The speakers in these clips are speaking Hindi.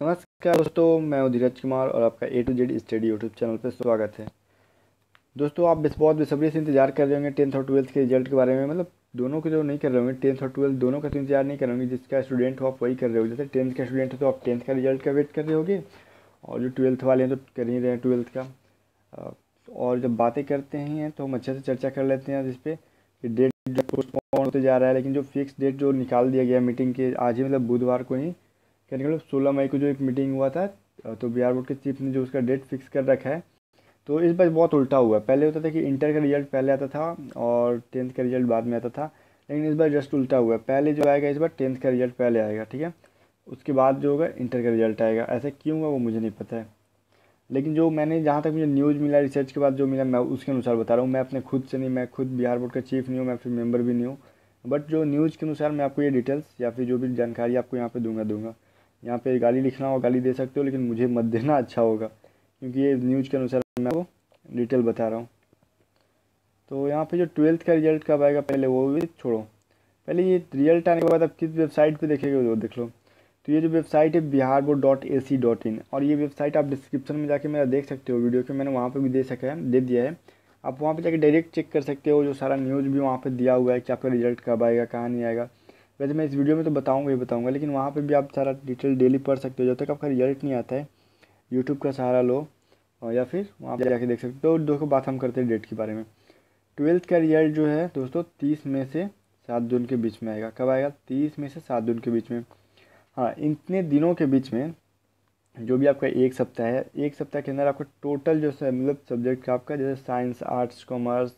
नमस्कार दोस्तों, मैं हूँ धीरज कुमार और आपका A to Z study YouTube channel पर स्वागत है। दोस्तों, आप बहुत बेसब्री से इंतज़ार कर रहे होंगे टेंथ और ट्वेल्थ के रिज़ल्ट के बारे में। मतलब दोनों के जो नहीं कर रहे होंगे, टेंथ और ट्वेल्थ दोनों का तो इंतज़ार नहीं कर होंगे, जिसका स्टूडेंट हो आप वही कर रहे हो जैसे टेंथ का स्टूडेंट हो तो आप टेंथ का रिज़ल्ट का वेट कर रहे होगे, और जो ट्वेल्थ वाले हैं तो कर ही रहे हैं ट्वेल्थ का। और जब बातें करते हैं तो हम अच्छे से चर्चा कर लेते हैं जिस पर कि डेट पोस्टपोन होते जा रहा है, लेकिन जो फिक्स डेट जो निकाल दिया गया मीटिंग के, आज ही मतलब बुधवार को ही कहने का सोलह मई को जो एक मीटिंग हुआ था तो बिहार बोर्ड के चीफ ने जो उसका डेट फिक्स कर रखा है तो इस बार बहुत उल्टा हुआ पहले होता था कि इंटर का रिज़ल्ट पहले आता था और टेंथ का रिज़ल्ट बाद में आता था, लेकिन इस बार जस्ट उल्टा हुआ है। पहले जो आएगा इस बार टेंथ का रिज़ल्ट पहले आएगा, ठीक है? उसके बाद जो होगा इंटर का रिज़ल्ट आएगा। ऐसा क्यों हुआ वो मुझे नहीं पता है। लेकिन जो मैंने जहाँ तक मुझे न्यूज़ मिला, रिसर्च के बाद जो मिला, मैं उसके अनुसार बता रहा हूँ। मैं अपने खुद से नहीं, मैं खुद बिहार बोर्ड का चीफ नहीं हूँ, मैं फिर मेंबर भी नहीं हूँ। बट जो न्यूज़ के अनुसार मैं आपको ये डिटेल्स या फिर जो भी जानकारी आपको यहाँ पे दूँगा दूँगा। यहाँ पे गाली लिखना हो, गाली दे सकते हो, लेकिन मुझे मत देना अच्छा होगा। क्योंकि ये न्यूज़ के अनुसार मैं आपको डिटेल बता रहा हूँ। तो यहाँ पे जो ट्वेल्थ का रिज़ल्ट कब आएगा, पहले वो भी छोड़ो। पहले ये रिज़ल्ट आने के बाद आप किस वेबसाइट पे देखेंगे, वो देख लो। तो ये जो वेबसाइट है Bihar board dot A C dot in और ये वेबसाइट आप डिस्क्रिप्शन में जाके मेरा देख सकते हो वीडियो के। मैंने वहाँ पर भी दे सका है, दे दिया है। आप वहाँ पर जाके डायरेक्ट चेक कर सकते हो, जो सारा न्यूज़ भी वहाँ पर दिया हुआ है कि आपका रिज़ल्ट कब आएगा, कहाँ नहीं आएगा। वैसे मैं इस वीडियो में तो बताऊँगा ही बताऊँगा, लेकिन वहाँ पर भी आप सारा डिटेल डेली पढ़ सकते हो। जब तक आपका रिज़ल्ट नहीं आता है यूट्यूब का सहारा लो या फिर वहाँ पर जाके देख सकते हो। तो देखो, बात हम करते हैं डेट के बारे में। ट्वेल्थ का रिज़ल्ट जो है, दोस्तों, तीस में से सात जून के बीच में आएगा। कब आएगा? तीस में से सात जून के बीच में। हाँ इतने दिनों के बीच में, जो भी आपका एक सप्ताह है, एक सप्ताह के अंदर आपका टोटल जो मतलब सब्जेक्ट का आपका, जैसे science arts commerce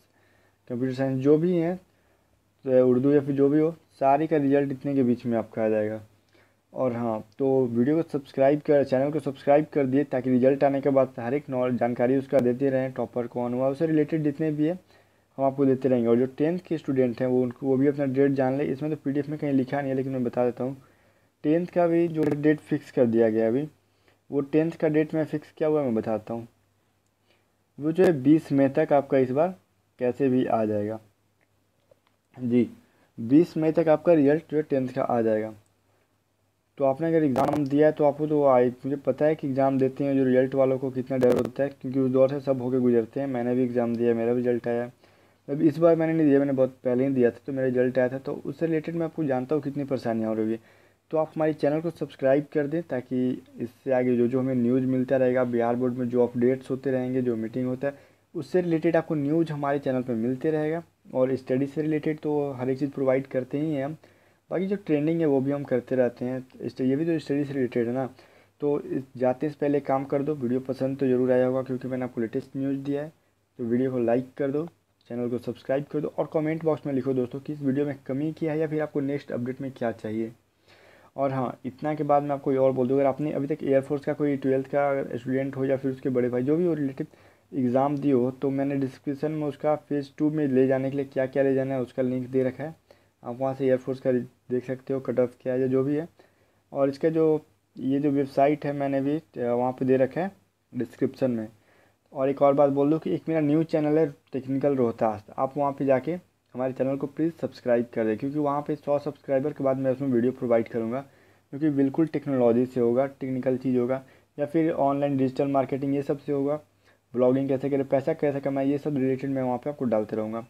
computer science जो भी हैं तो उर्दू या फिर जो भी हो, सारी का रिज़ल्ट इतने के बीच में आपका आ जाएगा। और हाँ तो वीडियो को सब्सक्राइब कर चैनल को सब्सक्राइब कर दिए ताकि रिज़ल्ट आने के बाद हर एक नॉलेज जानकारी उसका देते रहें टॉपर कौन हुआ, उससे रिलेटेड जितने भी है, हम आपको देते रहेंगे। और जो टेंथ के स्टूडेंट हैं, वो उनको, वो भी अपना डेट जान ले। इसमें तो पीडीएफ में कहीं लिखा नहीं है, लेकिन मैं बता देता हूँ। टेंथ का भी जो डेट फिक्स कर दिया गया अभी, वो टेंथ का डेट मैं फिक्स किया हुआ, मैं बताता हूँ। वो जो है बीस मई तक आपका इस बार कैसे भी आ जाएगा। जी, बीस मई तक आपका रिज़ल्ट जो है टेंथ का आ जाएगा। तो आपने अगर एग्ज़ाम दिया है तो आपको तो आई, मुझे पता है कि एग्ज़ाम देते हैं जो रिज़ल्ट वालों को कितना डर होता है, क्योंकि उस दौर से सब होके गुजरते हैं। मैंने भी एग्ज़ाम दिया, मेरा भी रिज़ल्ट आया। अब इस बार मैंने नहीं दिया, मैंने बहुत पहले ही दिया था तो मेरा रिज़ल्ट आया था। तो उससे रिलेटेड मैं आपको जानता हूँ कितनी परेशानियाँ हो रही है तो आप हमारे चैनल को सब्सक्राइब कर दें ताकि इससे आगे जो जो हमें न्यूज़ मिलता रहेगा, बिहार बोर्ड में जो अपडेट्स होते रहेंगे, जो मीटिंग होता है, उससे रिलेटेड आपको न्यूज़ हमारे चैनल पर मिलते रहेगा। और स्टडी से रिलेटेड तो हर एक चीज़ प्रोवाइड करते ही हैं हम। बाकी जो ट्रेंडिंग है वो भी हम करते रहते हैं। ये भी तो स्टडी से रिलेटेड है ना। तो जाते से पहले काम कर दो। वीडियो पसंद तो ज़रूर आया होगा क्योंकि मैंने आपको लेटेस्ट न्यूज़ दिया है। तो वीडियो को लाइक कर दो चैनल को सब्सक्राइब कर दो और कमेंट बॉक्स में लिखो दोस्तों कि इस वीडियो में कमी क्या है या फिर आपको नेक्स्ट अपडेट में क्या चाहिए। और हाँ इतना के बाद मैं आपको ये और बोल दूँ, अगर आपने अभी तक एयरफोर्स का कोई ट्वेल्थ का स्टूडेंट हो या फिर उसके बड़े भाई, जो भी हो रिलेटिव एग्ज़ाम दी हो तो मैंने डिस्क्रिप्शन में उसका फ़ेज़ टू में ले जाने के लिए क्या क्या ले जाना है, उसका लिंक दे रखा है। आप वहाँ से एयरफोर्स का देख सकते हो कट ऑफ़ क्या है, जो भी है। और इसका जो, ये जो वेबसाइट है, मैंने भी वहाँ पे दे रखा है डिस्क्रिप्शन में। और एक और बात बोल दूँ कि एक मेरा न्यूज़ चैनल है टेक्निकल रोहतास आप वहाँ पे जाके हमारे चैनल को प्लीज़ सब्सक्राइब कर दें, क्योंकि वहाँ पे सौ सब्सक्राइबर के बाद मैं उसमें वीडियो प्रोवाइड करूँगा, क्योंकि बिल्कुल टेक्नोलॉजी से होगा टेक्निकल चीज़ होगा, या फिर ऑनलाइन डिजिटल मार्केटिंग ये सबसे होगा। ब्लॉगिंग कैसे करें, पैसा कैसे कमाए, ये सब रिलेटेड मैं वहाँ पे आपको डालते रहूँगा।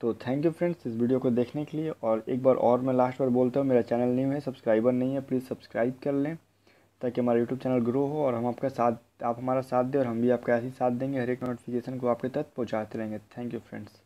तो थैंक यू फ्रेंड्स इस वीडियो को देखने के लिए और एक बार और मैं लास्ट बार बोलता हूँ, मेरा चैनल न्यू है सब्सक्राइबर नहीं है प्लीज़ सब्सक्राइब कर लें ताकि हमारा यूट्यूब चैनल ग्रो हो और हम आपका साथ, आप हमारा साथ दें और हम भी आपका ऐसे ही साथ देंगे, हर एक नोटिफिकेशन को आपके तक पहुँचाते रहेंगे। Thank you friends